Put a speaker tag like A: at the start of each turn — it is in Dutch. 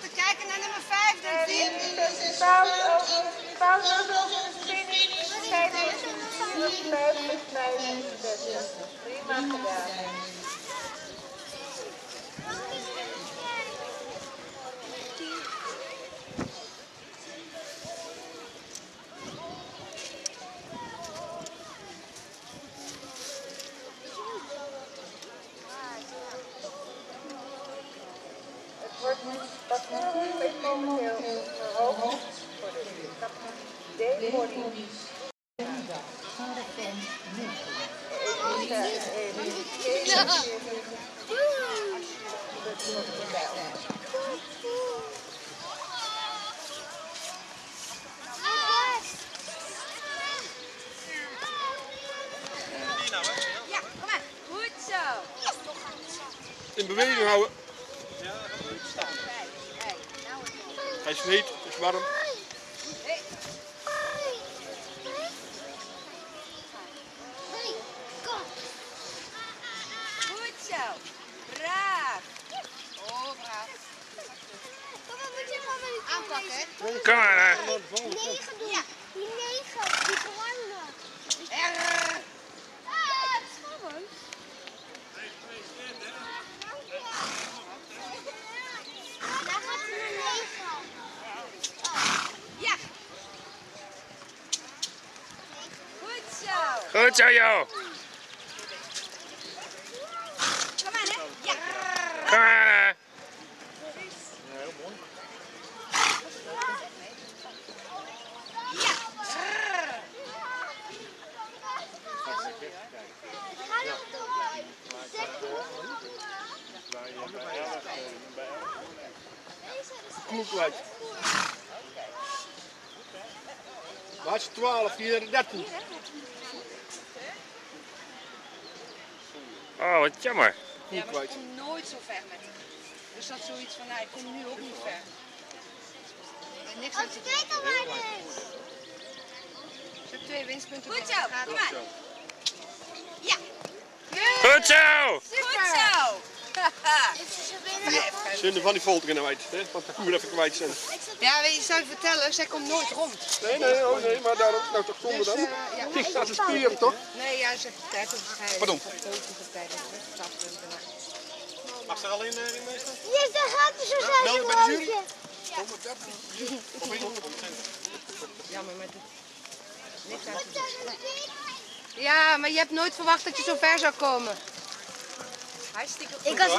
A: laten kijken naar nummer 5.
B: En over, de finish. Geen excuus, 50, 65. Prima gedaan. Het wordt nu parcours is momenteel verhoogd voor de D-body.
A: Ja, kom maar. Goed zo.
C: In beweging houden. Hij is heet, het is warm.
A: Hey. Goed zo. Braaf. Oh, braaf. Aanpakken.
D: Kom maar, hè.
E: Negen doen. Ja. Die negen, die verwarmen.
A: Goed zo,
D: joh.
A: Kom aan, hè. Ja.
D: Kom aan,
C: Ja. Kloekwijk. Waar is 12, 34?
D: Oh, wat jammer.
A: Ja, maar ik kom nooit zo ver met hem. Dus dat zoiets van, nou, ik kom nu ook niet ver. En niks aan te doen.
E: Is.
A: Heb twee winstpunten. Goed zo, kom maar. Ja.
D: Goed zo.
A: Goed zo.
C: Zonder van die folder naar uit, hè? want dan moet even kwijt zijn.
A: Ja, weet je, zou je vertellen, zij komt nooit rond.
C: Nee, nee, oh nee, maar daarom nou toch zonde
A: Dus,
C: dan.
A: eh, ja.
C: Kijk, dat is een spier toch?
A: Nee, ja, ze heeft de tijd op de
C: Pardon. Mag er al in, in meester?
E: Yes, daar gaat er zo zijn
C: Melden bij de jury?
E: broodje.
C: 130. Of 100
A: Jammer, maar niks aan te doen. Ja, maar je hebt nooit verwacht dat je zo ver zou komen. Hartstikke goed.
E: Ik was